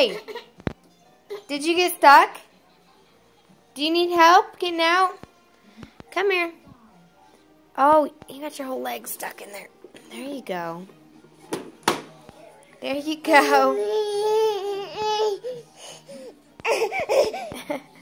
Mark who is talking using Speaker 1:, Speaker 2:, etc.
Speaker 1: Hey! Did you get stuck? Do you need help getting out? Come here. Oh, you got your whole leg stuck in there. There you go. There you go.